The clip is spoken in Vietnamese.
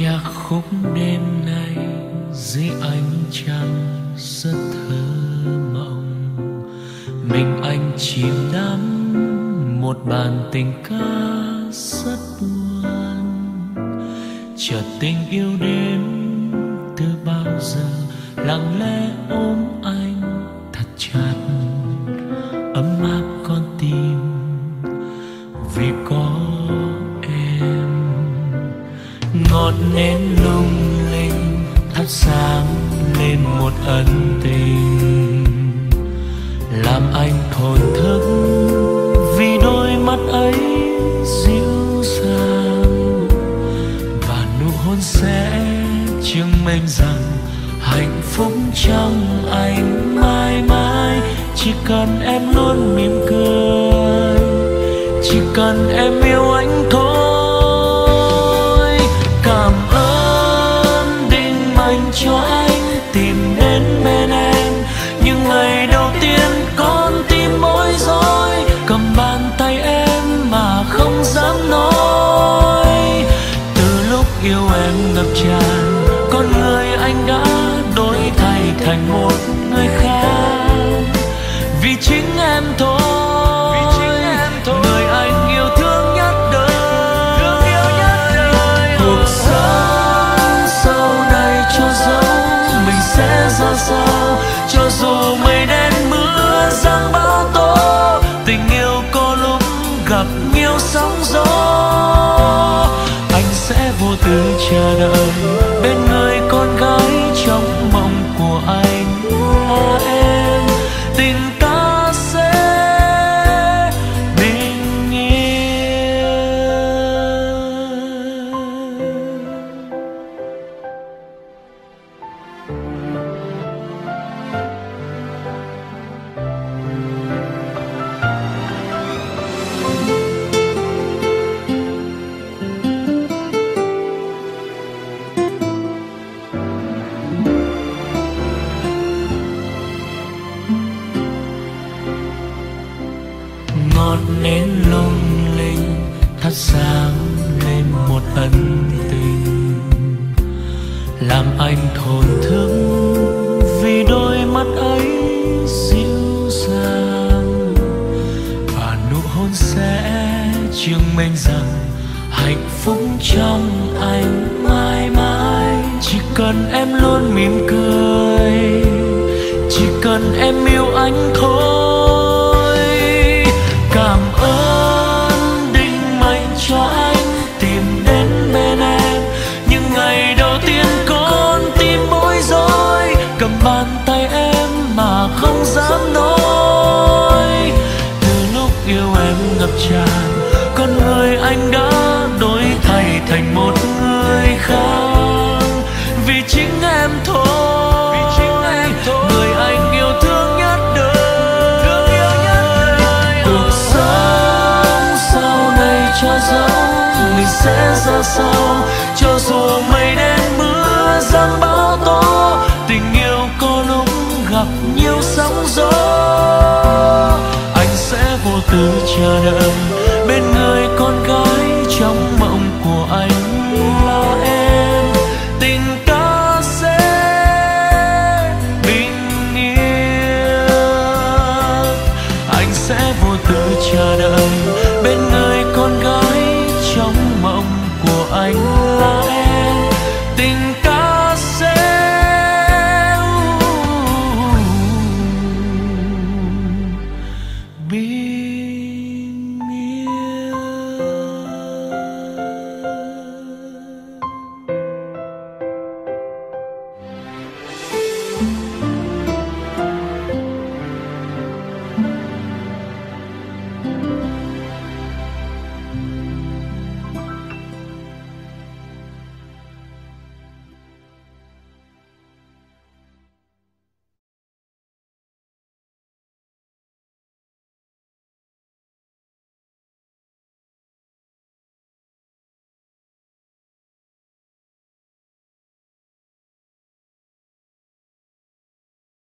nhạc khúc đêm nay dưới ánh trăng rất thơ mộng. Mình anh chìm đắm một bàn tình ca rất buồn. Chợt tình yêu đến từ bao giờ lặng lẽ ôm anh? Ngọn nến lung linh thắp sáng lên một ân tình. Làm anh thổn thức vì đôi mắt ấy dịu dàng. Và nụ hôn sẽ chứng minh rằng hạnh phúc trong anh mãi mãi. Chỉ cần em luôn mỉm cười, chỉ cần em yêu anh thôi. Tràn con người anh đã đổi thay thành một người khác. Vì chính em thôi người anh yêu thương nhất đời. cuộc sống sau này cho dấu mình sẽ ra sao cho dù mây đen mưa giăng bão tố tình yêu có lúc gặp nhiều sóng gió sẽ cha tư chờ đợi bên ngọn nến lung linh thắp sáng lên một ân tình. Làm anh thổn thức vì đôi mắt ấy dịu dàng. Và nụ hôn sẽ chứng minh rằng hạnh phúc trong anh mãi mãi. Chỉ cần em luôn mỉm cười, chỉ cần em yêu anh thôi. Ngập tràn con người anh đã đổi thay thành một người khác. Vì chính em thôi người anh yêu thương nhất đời. Cuộc sống sau này cho dấu mình sẽ ra sao? Cho dù chờ